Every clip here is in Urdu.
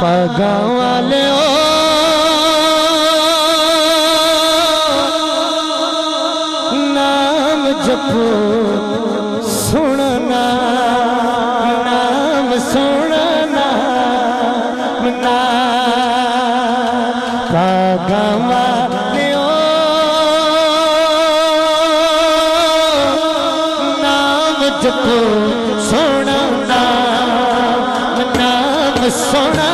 پاگا والے نام جپو، سننا، نام سننا نا پاگا والے نام جپو سونا نام نام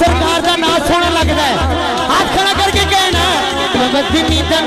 سرکار دا نام سونا لگتا ہے ہاتھ کھڑا کر کے کہنا مدنی دا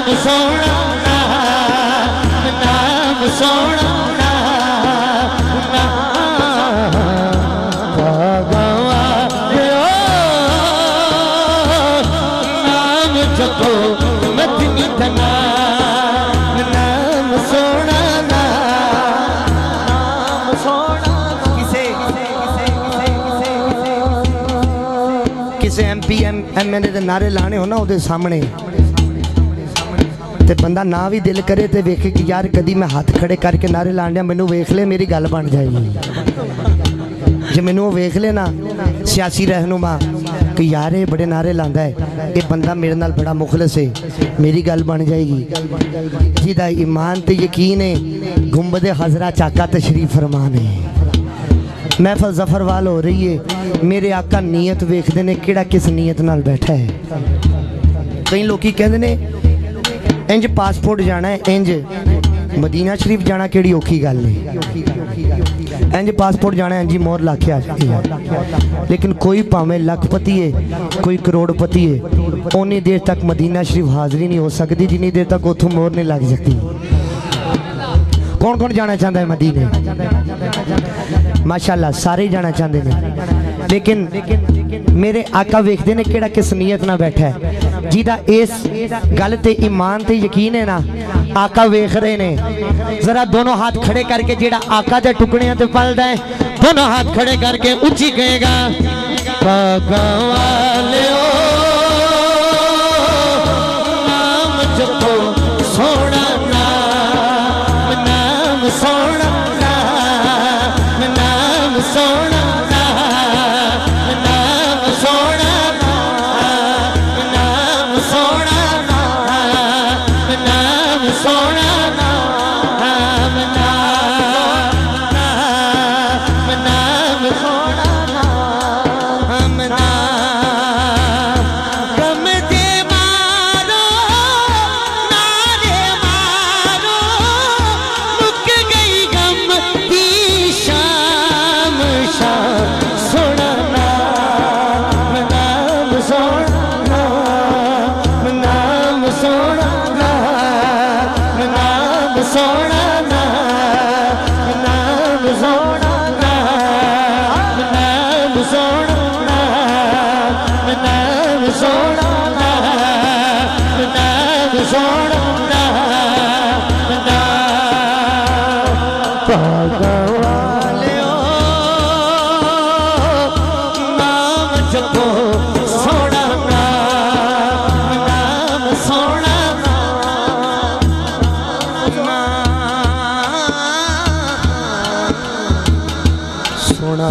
نام سونا نام سونا کسے M P M M A دے نعرے لانے ہونا او دے سامنے تے بندہ نہ بھی دل کرے تے ویکھے کہ یار کدی میں ہاتھ کھڑے کر کے نعرے لان لیا مینوں ویکھ لے میری گل بن جائے گی جے مینوں وہ ویکھ لے نا سیاسی رہنما کہ یار یہ بڑے نعرے لاندا ہے یہ بندہ میرے نال بڑا مخلص ہے میری گل بن جائے گی جی دا ایمان تے یقین ہے گنبد حضرہ چاکا تشریف فرمان ہے محفل ظفر وال ہو رہی ہے میرے آقا نیت ویکھ نے کیڑا کس نیت نال بیٹھا انج پاسپورٹ جانا ہے انج مدینہ شریف جانا کیڑی اوکھی گل ہے انج پاسپورٹ جانا ہے انجی مور لاکھے آ جاتی ہے لیکن کوئی پاویں لکھ پتی ہے کوئی کروڑ پتی ہے اونی دیر تک مدینہ شریف حاضری نہیں ہو سکتی جنی دیر تک اتھوں مور نہیں لگ سکتی کون کون جانا چاہتا ہے مدینے ماشاءاللہ سارے جانا چاہتے ہیں لیکن میرے آقا ویکھدے نے کیڑا کس نیت نہ بیٹھا ہے۔ جیدہ اس گل تے ایمان تے یقین ہے نا، آقا ویکھ رہے نے۔ ذرا دونوں ہاتھ کھڑے کر کے جیڑا آقا دے ہیں تے پل دے دونوں ہاتھ کھڑے کر کے اچھی کہے گا پاگا والیو سونا نام سونا نام سونا نام سونا ಹೋಗೋಣ